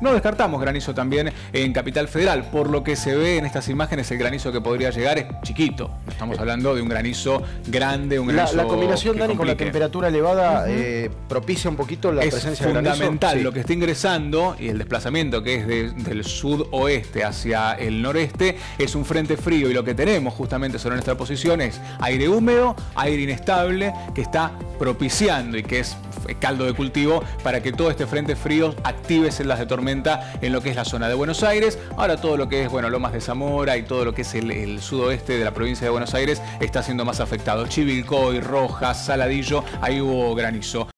No descartamos granizo también en Capital Federal. Por lo que se ve en estas imágenes, el granizo que podría llegar es chiquito. Estamos hablando de un granizo grande, un granizo. La, combinación, Dani, con la temperatura elevada eh, propicia un poquito la presencia de granizo. Es fundamental lo que está ingresando y el desplazamiento que es del sudoeste hacia el noreste es un frente frío y lo que tenemos justamente sobre nuestra posición es aire húmedo, aire inestable que está propiciando y que es caldo de cultivo para que todo este frente frío active celdas de tormenta en lo que es la zona de Buenos Aires. Ahora todo lo que es, bueno, Lomas de Zamora y todo lo que es el, sudoeste de la provincia de Buenos Aires está siendo más afectado. Chivilcoy, Rojas, Saladillo, ahí hubo granizo.